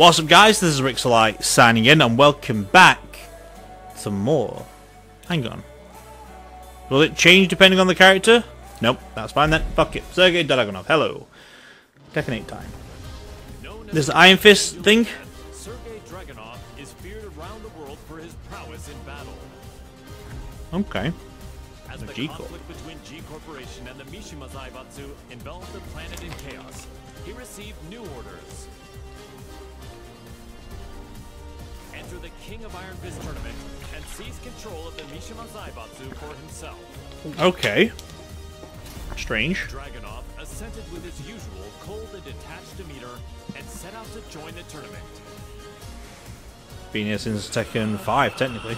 What's up guys, this is Rixxalight signing in and welcome back to more. Hang on. Will it change depending on the character? Nope, that's fine then. Fuck it. Sergei Dragunov, hello. 8 time. This Iron Fist thing? Sergei Dragunov is feared around the world for his prowess in battle. Okay. As the G conflict between G Corporation and the Mishima Zaibatsu enveloped the planet in chaos, he received new orders. Enter the King of Iron Fist tournament and seize control of the Mishima Zaibatsu for himself. Okay. Strange. Dragunov assented with his usual cold and detached demeanor and set out to join the tournament. Been here since Tekken 5, technically.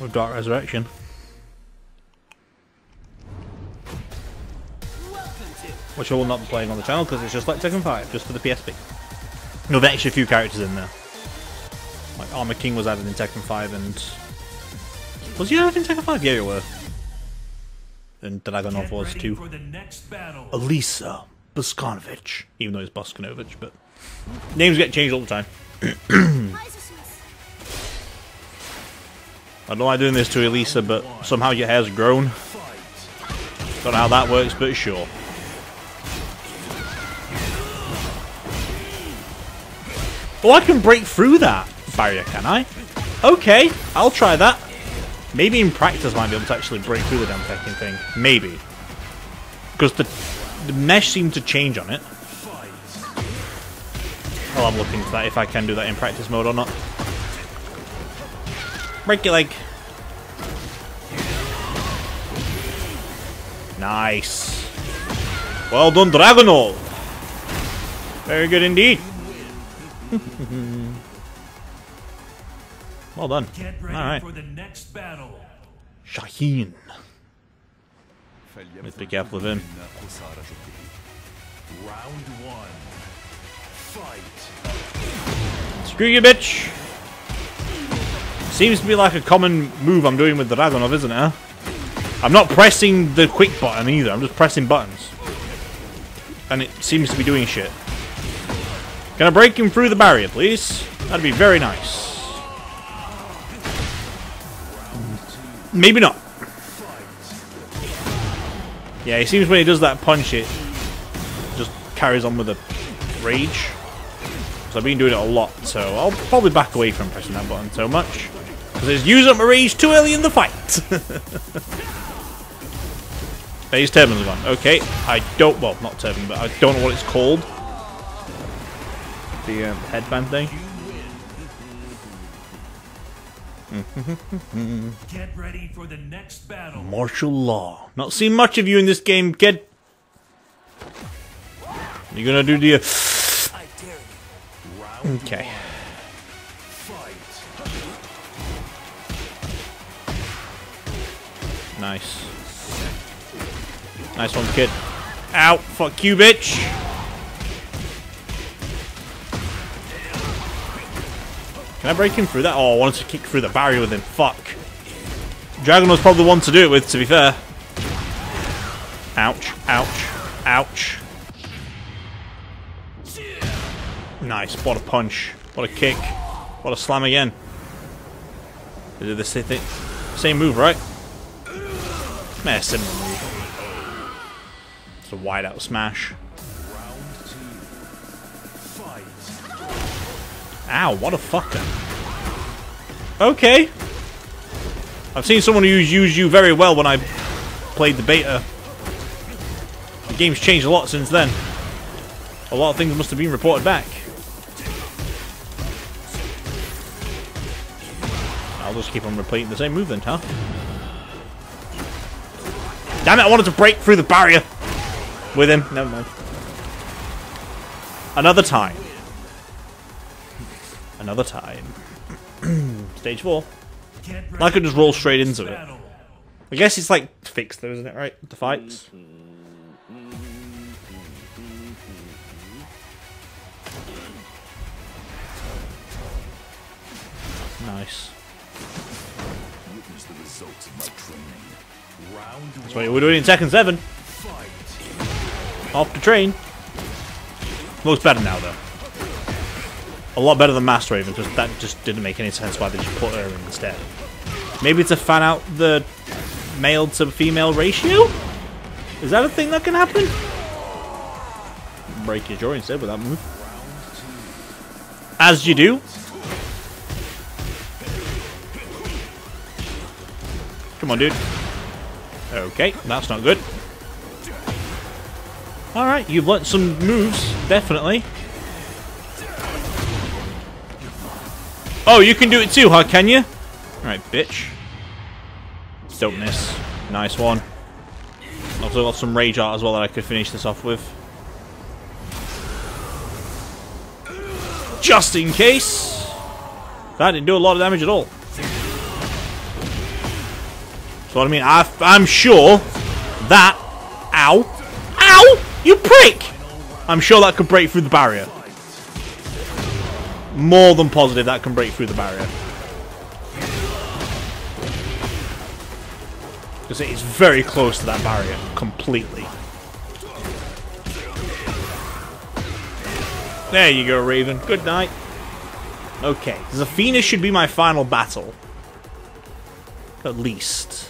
With Dark Resurrection. Which I will not be playing on the channel because it's just like Tekken 5, just for the PSP. No, there are actually a few characters in there. Like Armor King was added in Tekken 5 and... Was he added in Tekken 5? Yeah, you were. And Dragunov was too. For the next battle. Elisa uh, Boskanovich. Even though it's Boskanovich, but... Names get changed all the time. I don't like doing this to Elisa, but somehow your hair's grown. Don't know how that works, but sure. Oh, I can break through that barrier, can I? Okay, I'll try that. Maybe in practice I might be able to actually break through the damn Tekken thing. Maybe. Because the, the mesh seemed to change on it. Well, I'm looking for that, if I can do that in practice mode or not. Break your leg. Nice. Well done, Dragunov. Very good indeed. well done. Get ready Alright. for the next battle. Shaheen. Let's be careful of him. Round one. Fight. Screw you, bitch. Seems to be like a common move I'm doing with the Dragunov, isn't it? I'm not pressing the quick button either. I'm just pressing buttons. And it seems to be doing shit. Can I break him through the barrier, please? That'd be very nice. Maybe not. Yeah, it seems when he does that punch, it just carries on with a rage. So I've been doing it a lot, so I'll probably back away from pressing that button so much. Because it's using up my rage too early in the fight. Phase turbines are gone. Okay, I don't, well, not turban, but I don't know what it's called. The um, headband thing. Get ready for the next battle. Marshall Law. Not seen much of you in this game, kid. You gonna do the... Okay. Nice. Nice one, kid. Out. Fuck you, bitch! Can I break him through that? Oh, I wanted to kick through the barrier with him. Fuck. Dragon was probably the one to do it with, to be fair. Ouch. Ouch. Ouch. Nice. What a punch. What a kick. What a slam again. Is it the? Same move, right? Nah, similar move. It's a wide out smash. Ow, what a fucker. Okay. I've seen someone who used you very well when I played the beta. The game's changed a lot since then. A lot of things must have been reported back. I'll just keep on repeating the same move then, huh? Damn it, I wanted to break through the barrier with him. Never mind. Another time. Another time. Stage four. I could just roll straight into it. I guess it's like fixed though, isn't it, right? The fights. Nice. That's what we're doing in Tekken 7. Off the train. Looks better now, though. A lot better than Master Raven. because that just didn't make any sense why they just put her in instead. Maybe to fan out the male to female ratio. Is that a thing that can happen? Break your jaw instead with that move. As you do. Come on, dude. Okay, that's not good. Alright, you've learnt some moves, definitely. Oh, you can do it too, huh, can you? Alright, bitch. Don't miss. Nice one. Also got some rage art as well that I could finish this off with. Just in case. That didn't do a lot of damage at all. So what I mean, I, I'm sure that... Ow! Ow! You prick! I'm sure that could break through the barrier. More than positive that can break through the barrier. Because it is very close to that barrier, completely. There you go, Raven. Good night. Okay, Zafina should be my final battle. At least.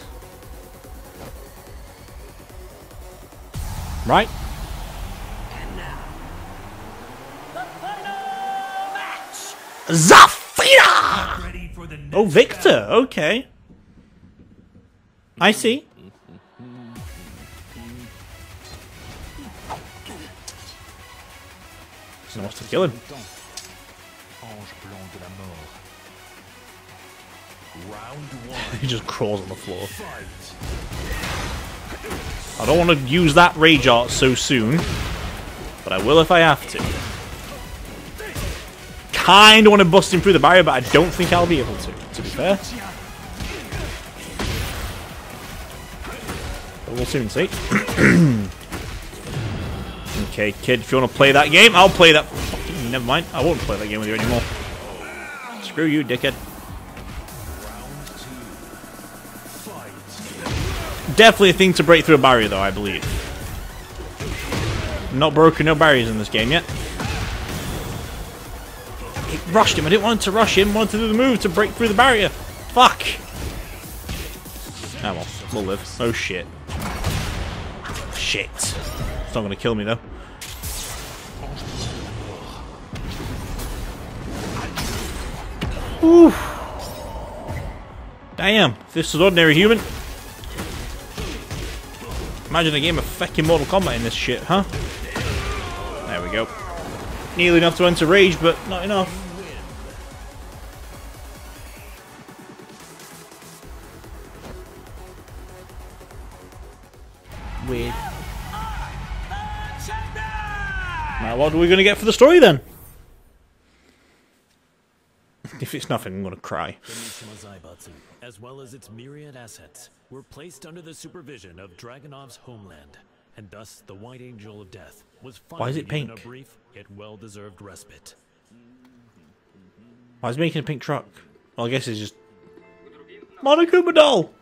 Right? Zafina! Ready for the Oh, Victor. Okay. I see. He wants to kill him. Ange blanc de la mort. Round one. He just crawls on the floor. I don't want to use that rage art so soon, but I will if I have to. Kind of want to bust him through the barrier, but I don't think I'll be able to, to be fair. But we'll soon see. okay, kid, if you want to play that game, I'll play that. Never mind, I won't play that game with you anymore. Screw you, dickhead. Definitely a thing to break through a barrier, though, I believe. Not broken no barriers in this game yet. It rushed him. I didn't want to rush him. Wanted to do the move to break through the barrier. Fuck. Ah, well. We'll live. Oh, shit. Shit. It's not going to kill me, though. Oof. Damn. This was ordinary human. Imagine a game of fucking Mortal Kombat in this shit, huh? There we go. Nearly enough to enter rage, but not enough. Weird. Now, what are we going to get for the story then? If it's nothing, I'm going to cry. As well as its myriad assets, were placed under the supervision of Dragunov's homeland, and thus the White Angel of Death was Why is it pink? a brief yet well-deserved respite. I was making a pink truck. Well, I guess it's just Monokuma doll.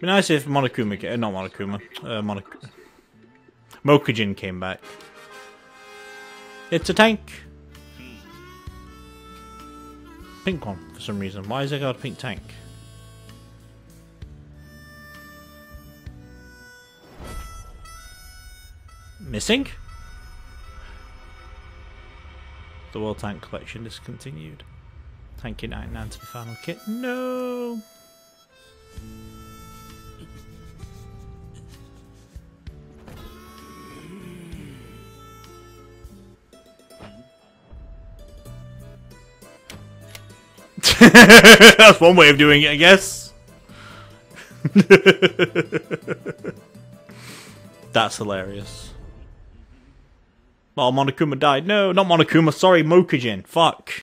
Be nice if Monokuma, came, uh, not Monokuma, uh, Monok Mokujin came back. It's a tank. Pink one for some reason. Why is it got a pink tank? Missing? The World Tank Collection discontinued. Tank in 99 to the final kit. No! That's one way of doing it, I guess. That's hilarious. Oh, Monokuma died. No, not Monokuma. Sorry, Mokujin. Fuck.